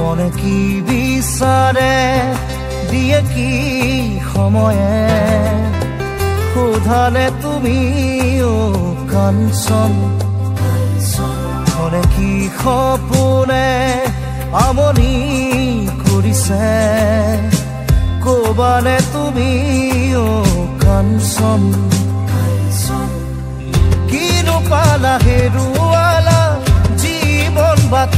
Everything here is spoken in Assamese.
মনে কি বিচাৰে? দিয়ে কি সময়ে? সোধালে তুমি কাঞ্চন। মনে কি সপোনে আমনি কৰিছে? কবানে তুমি কাঞ্চন। কিনো পালা হেৰুৱালা জীৱন বাট